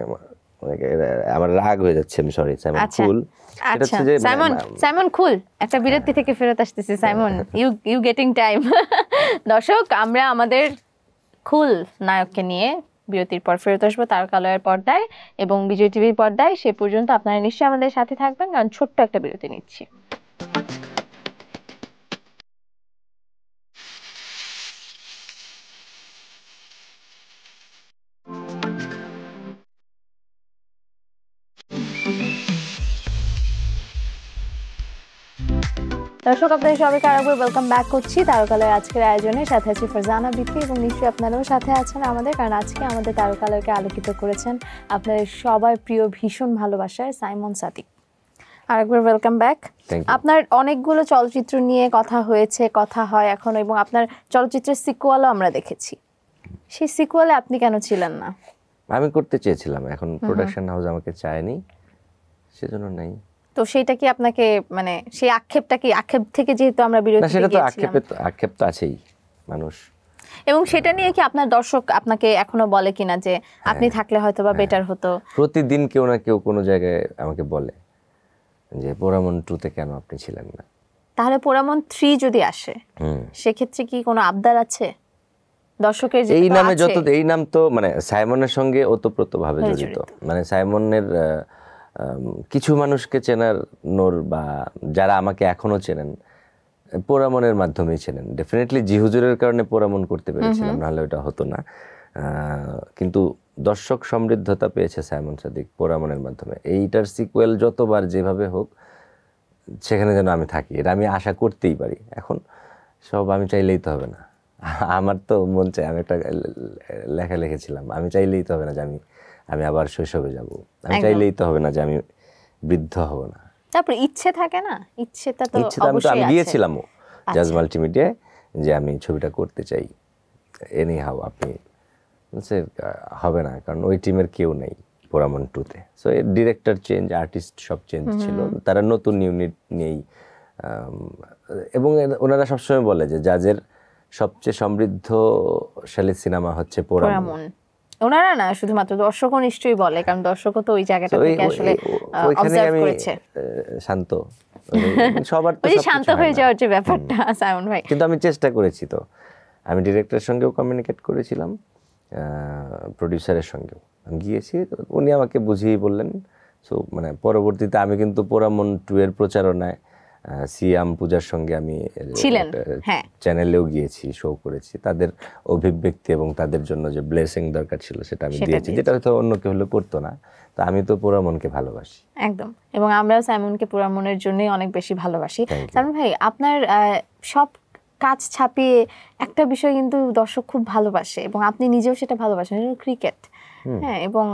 আমার রাগ হয়ে যাচ্ছে আমি sorry Simon cool Simon Simon একটা বিরতি থেকে ফেরত আসতেছি Symon you you getting time দর্শক আমরা আমাদের খুল নায়ককে নিয়ে। বিরতির পর ফেরত আসব তারকালয়ের পর্দায় এবং বিজয় টিভির পর্দায়। সে পর্যন্ত আপনারা নিশ্চয়ই আমাদের সাথে থাকবেন, কারণ ছোট্ট একটা বিরতি নিচ্ছি। দর্শক আপনাদের সবাইকে আরেকবার ওয়েলকাম ব্যাক করছি তারকালয়ের আজকের আয়োজনে। সাথে আছি ফারজানা বিথি এবং নিশ্চয়ই আপনারাও সাথে আছেন আমাদের কারণ আজকে আমাদের তারকালয়কে আলোকিত করেছেন আপনাদের সবার প্রিয় ভীষণ ভালোবাসার সাইমন সাদিক। আরেকবার ওয়েলকাম ব্যাক আপনার অনেকগুলো চলচ্চিত্র নিয়ে কথা হয়েছে কথা হয় এখন এবং আপনার চলচ্চিত্রের সিকুয়ালও আমরা দেখেছি। সেই সিকুয়ালে আপনি কেন ছিলেন না? আমি করতে চেয়েছিলাম এখন প্রোডাকশন হাউস আমাকে চায়নি সেজন্য নাই। তো সেইটা কি আপনাকে মানে সেই আক্ষেপটা কি আক্ষেপ থেকে যেহেতু আমরা না বিরতি সেটা তো আক্ষেপে তো আক্ষেপ তো আছেই মানুষ। এবং সেটা নিয়ে কি আপনার দর্শক আপনাকে এখনও বলে কিনা যে আপনি হ্যাঁ। থাকলে হয়তো বা বেটার হতো? প্রতিদিন কেউ না কেউ কোনো জায়গায় আমাকে বলে যে পোরামন টুতে কেন আপনি ছিলেন না? তাহলে পোড়ামন থ্রি যদি আসে হুম। সেক্ষেত্রে কি কোনো আবদার আছে? দর্শকের এই নামে যত এই নাম তো মানে সাইমনের সঙ্গে ওতপ্রোতভাবে হয়ে জড়িত। মানে সাইমনের আহ, কিছু মানুষকে চেনার নোর বা যারা আমাকে এখনও চেনেন পোরামনের মাধ্যমেই চেনেন। ডেফিনেটলি জিহুজুরের কারণে পোরামন করতে পেরেছিলাম নাহলে ওটা হতো না। কিন্তু দর্শক সমৃদ্ধতা পেয়েছে সাইমন সাদিক পোরামনের মাধ্যমে। এইটার সিকুয়েল যতবার যেভাবে হোক সেখানে যেন আমি থাকি। এটা আমি আশা করতেই পারি। এখন সব আমি চাইলেই তো হবে না। আমার তো মন চাই আমি একটা লেখা লিখেছিলাম আমি চাইলেই তো হবে না যে আমি আমি আবার শৈশবে যাব। আমি চাইলেই তো হবে না যে আমি বৃদ্ধ হব না। তারপর ইচ্ছে থাকে না? ইচ্ছেটা তো ইচ্ছে আমি তো অবশ্যই আমি আছে। গিয়েছিলামও জাজ। মাল্টিমিডিয়ায় যে আমি ছবিটা করতে চাই। এনি হাও আপনি হবে না কারণ ওই টিমের কেউ নেই পোরামন টুতে সো এর ডিরেক্টর চেঞ্জ আর্টিস্ট সব চেঞ্জ ছিল। তারা নতুন ইউনিট নেই এবং ওনারা সবসময় বলে যে জাজের সবচেয়ে সমৃদ্ধশালী সিনেমা হচ্ছে পোরামন ওনারা না শুধুমাত্র দর্শকও নিশ্চয়ই বলে কারণ দর্শকও তো ওই জায়গাটা থেকে আসলে অবজার্ভ করেছে। শান্ত। মানে সবার তো শান্ত হয়ে। যাওয়ার যে ব্যাপারটা সায়মন ভাই। কিন্তু আমি চেষ্টা করেছি তো। আমি ডিরেক্টরের সঙ্গেও কমিউনিকেট করেছিলাম প্রডিউসারের সঙ্গেও। আমি গিয়েছি উনি আমাকে বুঝিয়ে বললেন সো মানে পরবর্তীতে আমি কিন্তু পোরামন টু এর প্রচারণায় সিয়াম পূজার সঙ্গে আমি ছিলেন। চ্যানেলেও গিয়েছি শো করেছি। তাদের অভিব্যক্তি এবং তাদের জন্য যে ব্লেসিং দরকার ছিল সেটা আমি দিয়েছি যেটা হয়তো অন্য কেউ হলে করতো না। তো আমি তো ভালোবাসি। একদম। এবং আমরাও সাইমনকে জন্যই অনেক বেশি ভালোবাসি। সাইমন ভাই আপনার সব কাজ ছাপিয়ে একটা বিষয় কিন্তু দর্শক খুব ভালোবাসে এবং আপনি নিজেও সেটা ভালোবাসেন ক্রিকেট হ্যাঁ এবং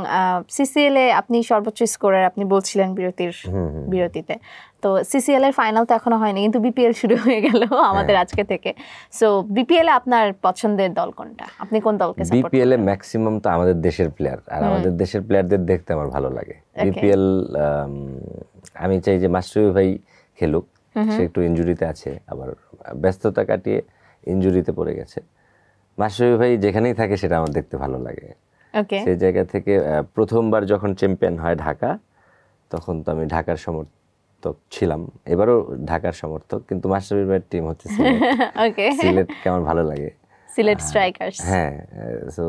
সিসিএল এ আপনি সর্বোচ্চ স্কোরার আপনি বলছিলেন বিরতির বিরতিতে। তো সিসিএল এর ফাইনাল তো এখনও হয়নি কিন্তু বিপিএল শুরু হয়ে গেল আমাদের হ্যাঁ। আজকে থেকে। সো বিপিএল এ আপনার পছন্দের দল কোনটা? আপনি কোন দলকে সাপোর্ট বিপিএল এ ম্যাক্সিমাম তো আমাদের দেশের প্লেয়ার আর আমাদের দেশের প্লেয়ারদের দেখতে আমার ভালো লাগে। বিপিএল আমি চাই যে মাস্টারি ভাই খেলুক সে একটু ইনজুরিতে আছে আবার ব্যস্ততা কাটিয়ে ইনজুরিতে পড়ে গেছে। মাস্টারি ভাই যেখানেই থাকে সেটা আমার দেখতে ভালো লাগে। ওকে সেই জায়গা থেকে প্রথমবার যখন চ্যাম্পিয়ন হয় ঢাকা তখন তো আমি ঢাকার সমর্থক ছিলাম। এবারও ঢাকার সমর্থক কিন্তু মাস্টারি ভাইয়ের টিম হচ্ছে সিলেট। ওকে সিলেটকে আমার ভালো লাগে? সিলেট স্ট্রাইকার্স হ্যাঁ সো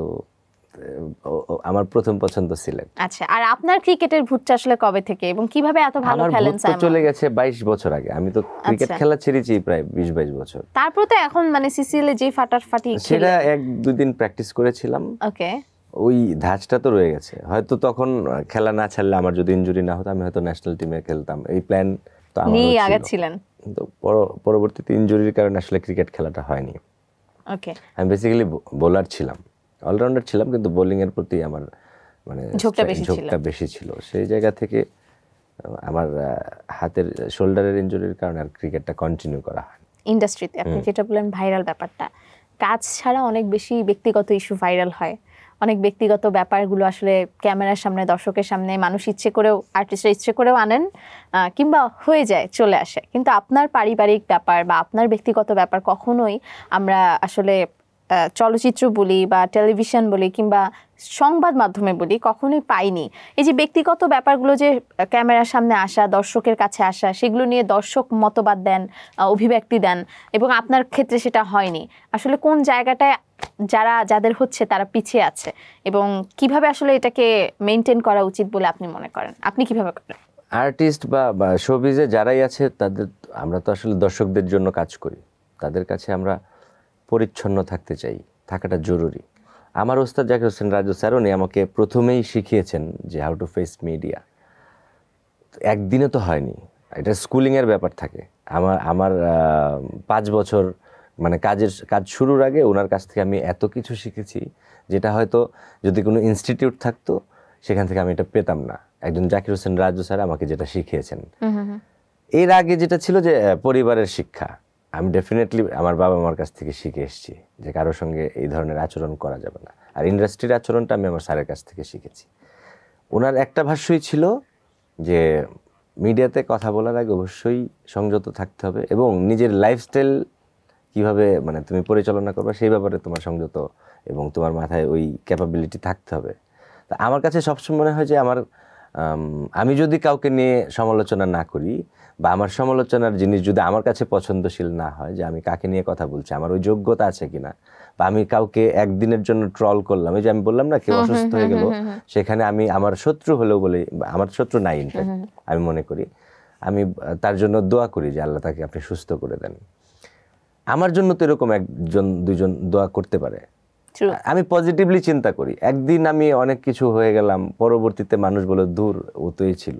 আমার প্রথম পছন্দ সিলেট। আচ্ছা আর আপনার ক্রিকেটের ভূতটা আসলে কবে থেকে? এবং কীভাবে এত ভালো খেলেন তো সাইমন? চলে গেছে বাইশ বছর আগে। আমি তো ক্রিকেট আচ্ছা। খেলা ছেড়েছি প্রায় বিশ বাইশ বছর। তারপর তো এখন মানে সিসিএল এ যে ফাটাফাটি সেটা এক দুই দিন প্র্যাকটিস করেছিলাম। ওকে ওই ধাঁচটা তো রয়ে গেছে। হয়তো তখন খেলা না ছাড়লে আমার যদি ইনজুরি না হতো আমি হয়তো ন্যাশনাল টিমে খেলতাম। এই প্ল্যান তো নিয়ে আগে ছিলেন? কিন্তু পরবর্তীতে ইনজুরির কারণে আসলে ক্রিকেট খেলাটা হয়নি। ওকে আমি বেসিক্যালি বোলার ছিলাম। অলরাউন্ডার ছিলাম কিন্তু বোলিং এর প্রতি আমার মানে ঝোঁকটা বেশি ছিল। ঝোঁকটা বেশি ছিল। সেই জায়গা থেকে আমার হাতের শোল্ডারের ইনজুরির কারণে আর ক্রিকেটটা কন্টিনিউ করা হয়। ইন্ডাস্ট্রিতে আপনি যেটা বললেন ভাইরাল ব্যাপারটা। কাজ ছাড়া অনেক বেশি ব্যক্তিগত ইস্যু ভাইরাল হয়। অনেক ব্যক্তিগত ব্যাপারগুলো আসলে ক্যামেরার সামনে, দর্শকের সামনে, মানুষ ইচ্ছে করেও আর্টিস্টরা ইচ্ছে করেও আনেন কিংবা হয়ে যায়, চলে আসে। কিন্তু আপনার পারিবারিক ব্যাপার বা আপনার ব্যক্তিগত ব্যাপার কখনোই আমরা আসলে চলচ্চিত্র বলি বা টেলিভিশন বলি কিংবা সংবাদ মাধ্যমে বলি কখনোই পাইনি। এই যে ব্যক্তিগত ব্যাপারগুলো যে ক্যামেরার সামনে আসা, দর্শকের কাছে আসা, সেগুলো নিয়ে দর্শক মতবাদ দেন অভিব্যক্তি দেন এবং আপনার ক্ষেত্রে সেটা হয়নি। আসলে কোন জায়গাটায় যারা, যাদের হচ্ছে তারা পিছিয়ে আছে এবং কীভাবে আসলে এটাকে মেনটেন করা উচিত বলে আপনি মনে করেন? আপনি কীভাবে করেন? আর্টিস্ট বা শোবিজে যারাই আছে তাদের, আমরা তো আসলে দর্শকদের জন্য কাজ করি। তাদের কাছে আমরা পরিচ্ছন্ন থাকতে চাই থাকাটা জরুরি। আমার ওস্তাদ জাকির হোসেন রাজু স্যার উনি আমাকে প্রথমেই শিখিয়েছেন যে হাউ টু ফেস মিডিয়া একদিনে তো হয়নি এটা স্কুলিংয়ের ব্যাপার থাকে। আমার আমার পাঁচ বছর মানে কাজের কাজ শুরুর আগে ওনার কাছ থেকে আমি এত কিছু শিখেছি যেটা হয়তো যদি কোনো ইনস্টিটিউট থাকতো সেখান থেকে আমি এটা পেতাম না। একজন জাকির হোসেন রাজু স্যার আমাকে যেটা শিখিয়েছেন। এর আগে যেটা ছিল যে পরিবারের শিক্ষা। আমি ডেফিনেটলি আমার বাবা মার কাছ থেকে শিখে এসেছি যে কারোর সঙ্গে এই ধরনের আচরণ করা যাবে না। আর ইন্ডাস্ট্রির আচরণটা আমি আমার স্যারের কাছ থেকে শিখেছি। ওনার একটা ভাষ্যই ছিল যে মিডিয়াতে কথা বলার আগে অবশ্যই সংযত থাকতে হবে এবং নিজের লাইফস্টাইল কীভাবে মানে তুমি পরিচালনা করবে সেই ব্যাপারে তোমার সংযত এবং তোমার মাথায় ওই ক্যাপাবিলিটি থাকতে হবে। তা আমার কাছে সবসময় মনে হয় যে আমার আম, যদি কাউকে নিয়ে সমালোচনা না করি বা আমার সমালোচনার জিনিস যদি আমার কাছে পছন্দশীল না হয় যে আমি কাকে নিয়ে কথা বলছি আমার ওই যোগ্যতা আছে কিনা বা আমি কাউকে একদিনের জন্য ট্রল করলাম এই যে আমি বললাম না কেউ অসুস্থ হয়ে গেল সেখানে আমি আমার শত্রু হলেও বলে আমার শত্রু নাই ইনফ্যাক্ট আমি মনে করি আমি তার জন্য দোয়া করি যে আল্লাহ তাকে আপনি সুস্থ করে দেন। আমার জন্য তো এরকম একজন দুজন দোয়া করতে পারে. আমি পজিটিভলি চিন্তা করি। একদিন আমি অনেক কিছু হয়ে গেলাম পরবর্তীতে মানুষ বলে দূর ও তো এই ছিল।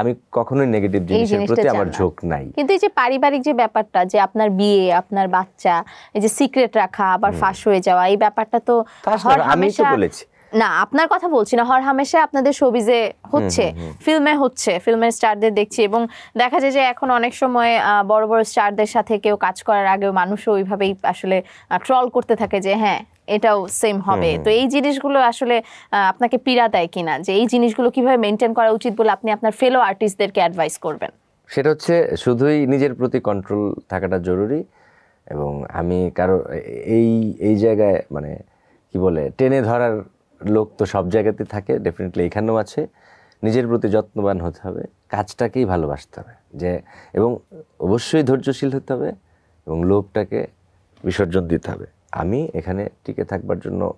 আমি কখনোই নেগেটিভ জিনিসের প্রতি আমার ঝোঁক নাই। কিন্তু এই যে পারিবারিক যে ব্যাপারটা যে আপনার বিয়ে আপনার বাচ্চা এই যে সিক্রেট রাখা আবার ফাঁস হয়ে যাওয়া এই ব্যাপারটা তো আমি তো বলেছি। না আপনার কথা বলছি না হর হামেশা আপনাদের শোবিজে হচ্ছে ফিল্মে হচ্ছে ফিল্মের স্টারদের দেখছি এবং দেখা যায় যে এখন অনেক সময় বড় বড় স্টারদের সাথে কেউ কাজ করার আগেও মানুষও ওইভাবেই আসলে ট্রল করতে থাকে যে হ্যাঁ এটাও সেম হবে। তো এই জিনিসগুলো আসলে আপনাকে পীড়া দেয় কিনা? যে এই জিনিসগুলো কীভাবে মেনটেন করা উচিত বলে আপনি আপনার ফেলো আর্টিস্টদেরকে অ্যাডভাইস করবেন? সেটা হচ্ছে শুধুই নিজের প্রতি কন্ট্রোল থাকাটা জরুরি এবং আমি কারও এই এই জায়গায় মানে কি বলে টেনে ধরার লোক তো সব জায়গাতে থাকে ডেফিনেটলি এখানেও আছে। নিজের প্রতি যত্নবান হতে হবে কাজটাকেই ভালোবাসতে হবে। যে এবং অবশ্যই ধৈর্যশীল হতে হবে এবং লোভটাকে বিসর্জন দিতে হবে। আমি এখানে টিকে থাকবার জন্য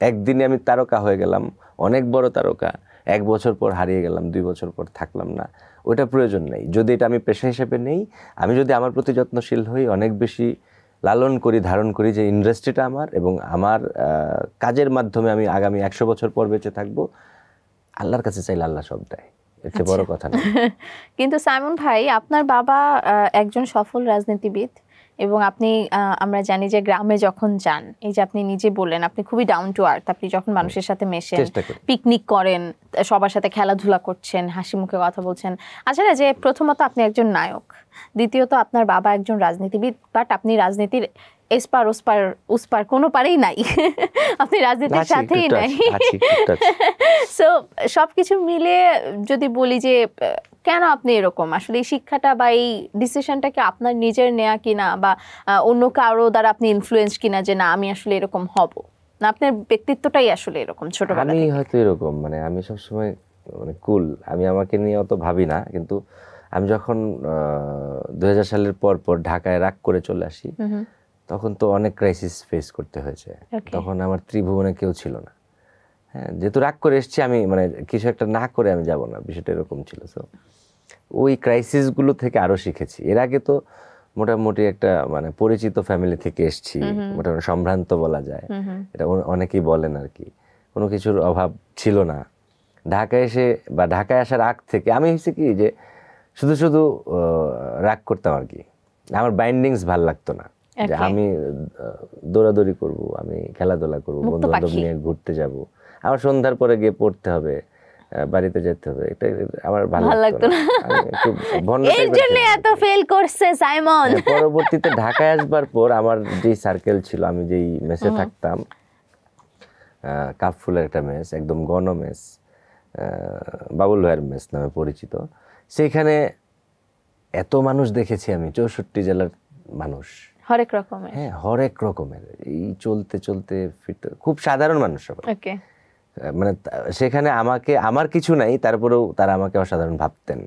একদিনে আমি তারকা হয়ে গেলাম অনেক বড় তারকা। এক বছর পর হারিয়ে গেলাম দুই বছর পর থাকলাম না। ওটা প্রয়োজন নেই। যদি এটা আমি পেশা হিসেবে নেই আমি যদি আমার প্রতি যত্নশীল হই অনেক বেশি লালন করি ধারণ করি যে ইন্ডাস্ট্রিটা আমার এবং আমার কাজের মাধ্যমে আমি আগামী একশো বছর পর বেঁচে থাকব আল্লাহর কাছে চাইলে আল্লাহ সব দেয় এর বড় কথা না। কিন্তু সাইমন ভাই আপনার বাবা একজন সফল রাজনীতিবিদ। এবং আপনি আমরা জানি যে গ্রামে যখন যান এই যে আপনি নিজে বললেন আপনি খুবই ডাউন টু আর্থ আপনি যখন মানুষের সাথে মেশেন পিকনিক করেন সবার সাথে খেলাধুলা করছেন হাসি মুখে কথা বলছেন আচ্ছা না যে প্রথমত আপনি একজন নায়ক দ্বিতীয়ত আপনার বাবা একজন রাজনীতিবিদ বাট আপনি রাজনীতির এসপার ওসপার উসপার কোনো পারেই নাই আপনি রাজনীতির সাথেই নাই। সো সবকিছু মিলে যদি বলি যে কেন আপনি এরকম? আসলে এই শিক্ষাটা বা এই ডিসিশনটা কি আপনার নিজের নেয়া কিনা বা অন্য কারও দ্বারা আপনি ইনফ্লুয়েন্স কিনা যে না আমি আসলে এরকম হব না আপনার ব্যক্তিত্বটাই আসলে এরকম ছোটবেলা আমি হয়তো এরকম মানে আমি সবসময় মানে কুল আমি আমাকে নিয়ে অত ভাবি না কিন্তু আমি যখন দুই হাজার সালের পর পর ঢাকায় রাগ করে চলে আসি তখন তো অনেক ক্রাইসিস ফেস করতে হয়েছে. তখন আমার ত্রিভুবনে কেউ ছিল না। হ্যাঁ যেহেতু রাগ করে এসেছি আমি মানে কিছু একটা না করে আমি যাব না বিষয়টা এরকম ছিল তো ওই ক্রাইসিসগুলো থেকে আরও শিখেছি। এর আগে তো মোটামুটি একটা মানে পরিচিত ফ্যামিলি থেকে এসেছি মোটামুটি সম্ভ্রান্ত বলা যায়। এটা অনেকেই বলেন আর কি। কোনো কিছুর অভাব ছিল না। ঢাকায় এসে বা ঢাকায় আসার আগ থেকে আমি হয়েছে কি যে শুধু শুধু আহ, রাগ করতাম আর কি। আমার বাইন্ডিংস ভালো লাগতো না। যে আমি দৌড়াদৌড়ি করব আমি খেলাধুলা করব বন্ধু বান্ধব নিয়ে ঘুরতে যাব। আমার সন্ধ্যার পরে গিয়ে পড়তে হবে। বাড়িতে যেতে হবে। এটা আমার ভালো লাগতো না। একটু এর জন্য এত ফেল করছে সাইমন। হ্যাঁ, পরবর্তীতে ঢাকায় আসবার পর আমার যে সার্কেল ছিল আমি যেই মেসে থাকতাম কাপফুলের একটা মেস একদম গণ মেস বাবুল ভাইয়ের মেস নামে পরিচিত। সেইখানে এত মানুষ দেখেছি আমি চৌষট্টি জেলার মানুষ। হরেক রকমের। হ্যাঁ হরেক রকমের। এই চলতে চলতে ফিরতে খুব সাধারণ মানুষ সবাই। মানে সেখানে আমাকে আমার কিছু নাই তারপরেও তারা আমাকে অসাধারণ ভাবতেন।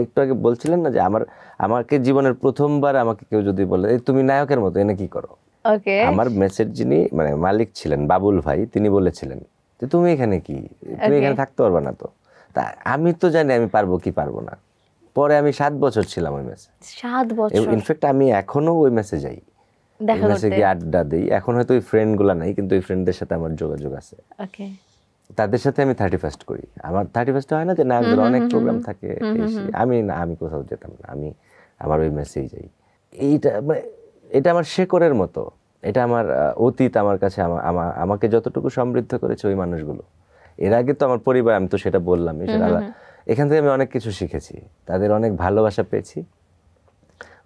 একটু আগে বলছিলেন না যে আমার আমাকে জীবনের প্রথমবার আমাকে কেউ যদি বলে "এই তুমি নায়কের মতো এনে কি করো? ওকে আমার মেসের যিনি মানে মালিক ছিলেন বাবুল ভাই তিনি বলেছিলেন যে তুমি এখানে কি? তুমি এখানে থাকতে পারবে না তো? তা আমি তো জানি আমি পারব কি পারব না। পরে আমি সাত বছর ছিলাম ওই মেসে সাত বছর? ইনফ্যাক্ট আমি এখনও ওই মেসে যাই। দেখা মেসে গিয়ে আড্ডা দিই। এখন হয়তো ওই ফ্রেন্ডগুলা নাই কিন্তু ওই ফ্রেন্ডদের সাথে আমার যোগাযোগ আছে। ওকে তাদের সাথে আমি থার্টি ফার্স্ট করি। আমার থার্টি ফার্স্ট হয় না যে নায়কদের অনেক প্রোগ্রাম থাকে আমি না আমি কোথাও যেতাম না। আমি আমার ওই মেসেই যাই। এইটা মানে এটা আমার শেকরের মতো। এটা আমার অতীত আমার কাছে আমা- আমা- আমাকে যতটুকু সমৃদ্ধ করেছে ওই মানুষগুলো। এর আগে তো আমার পরিবার আমি তো সেটা বললাম এখান থেকে আমি অনেক কিছু শিখেছি। তাদের অনেক ভালোবাসা পেয়েছি।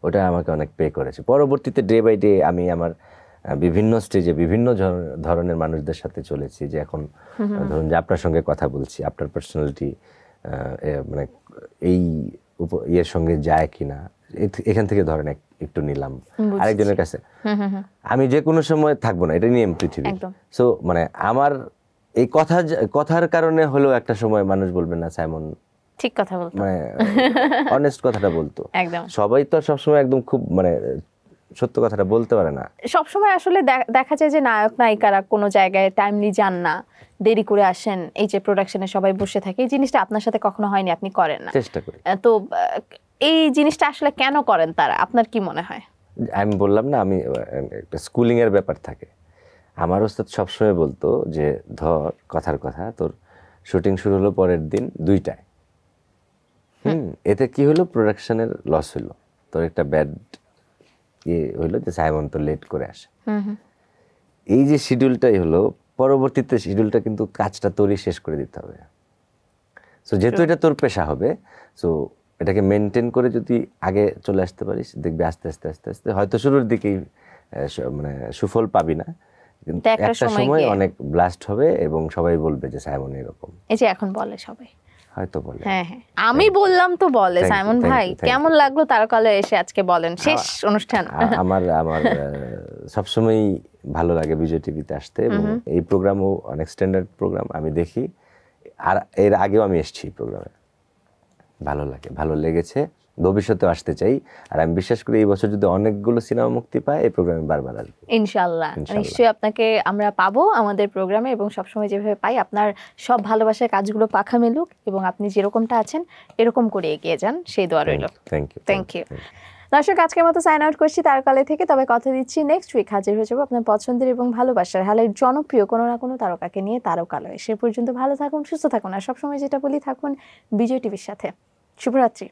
ওটা আমাকে অনেক পে করেছে। পরবর্তীতে ডে বাই ডে আমি আমার বিভিন্ন স্টেজে বিভিন্ন ধরনের মানুষদের সাথে চলেছি যে এখন ধরুন যে আপনার সঙ্গে কথা বলছি আপনার পার্সোনালিটি মানে এই ইয়ের সঙ্গে যায় কিনা এখান থেকে ধরেন একটু নিলাম। আরেকজনের কাছে আমি যে কোনো সময় থাকব না এটা নিয়ে পৃথিবী সো মানে আমার এই কথা কথার কারণে হলেও একটা সময় মানুষ বলবে না সাইমন ঠিক কথা বলতো। মানে অনেস্ট কথাটা বলতো। একদম। সবাই তো সবসময় একদম খুব মানে সত্য কথাটা বলতে পারে না। সবসময় আসলে দেখা যায় যে নায়ক নায়িকারা কোনো জায়গায় টাইমলি যান না দেরি করে আসেন এই যে প্রোডাকশনে সবাই বসে থাকে এই জিনিসটা আপনার সাথে কখনো হয়নি আপনি করেন না। চেষ্টা করি। তো এই জিনিসটা আসলে কেন করেন তারা? আপনার কি মনে হয়? আমি বললাম না আমি একটা স্কুলিং এর ব্যাপার থাকে। আমার ওস্তাদ সবসময় বলতো যে ধর কথার কথা তোর শুটিং শুরু হলো পরের দিন দুইটায়। হুম এতে কি হলো? প্রোডাকশনের লস হলো। তোর একটা ব্যাড ইয়ে হইল যে সাইমন তো লেট করে আসে। এই যে শিডিউলটাই হলো পরবর্তীতে শিডিউলটা কিন্তু কাজটা তোরই শেষ করে দিতে হবে। সো যেহেতু এটা তোর পেশা হবে সো এটাকে মেনটেন করে যদি আগে চলে আসতে পারিস দেখবি আস্তে আস্তে আস্তে আস্তে হয়তো শুরুর দিকেই মানে সুফল পাবি না। কিন্তু একটা সময় সময় অনেক ব্লাস্ট হবে এবং সবাই বলবে যে সাইমন এরকম। এই যে এখন বলে সবাই। হয়তো বলে। হ্যাঁ হ্যাঁ। আমি বললাম তো বলে সাইমন ভাই। কেমন লাগল তার কালে এসে আজকে বলেন? শেষ অনুষ্ঠান। আমার আমার আহ, সবসময়ই ভালো লাগে বিজয় টিভিতে আসতে এই প্রোগ্রামও অনেক স্ট্যান্ডার্ড প্রোগ্রাম আমি দেখি। আর এর আগেও আমি এসেছি প্রোগ্রামে। ভালো লাগে ভালো লেগেছে। ভবিষ্যতেও আসতে চাই। আর আমি বিশ্বাস করি এই বছর যদি অনেকগুলো সিনেমা মুক্তি পায় এই প্রোগ্রামে বারবার আসবে। ইনশাল্লাহ। নিশ্চয়ই আপনাকে আমরা পাবো আমাদের প্রোগ্রামে এবং সবসময় যেভাবে পাই আপনার সব ভালোবাসার কাজগুলো পাখা মেলুক এবং আপনি যেরকমটা আছেন এরকম করে এগিয়ে যান। সেই দোয়া রইল। থ্যাংক ইউ থ্যাংক ইউ দর্শক আজকের মতো সাইন আউট করছি তার কালে থেকে তবে কথা দিচ্ছি নেক্সট উইক হাজির হয়ে যাব আপনার পছন্দের এবং ভালোবাসার হালের জনপ্রিয় কোনো না কোনো তারকাকে নিয়ে তারকালয়। সে পর্যন্ত ভালো থাকুন সুস্থ থাকুন আর সবসময় যেটা বলি থাকুন বিজয় টিভির সাথে। শুভরাত্রি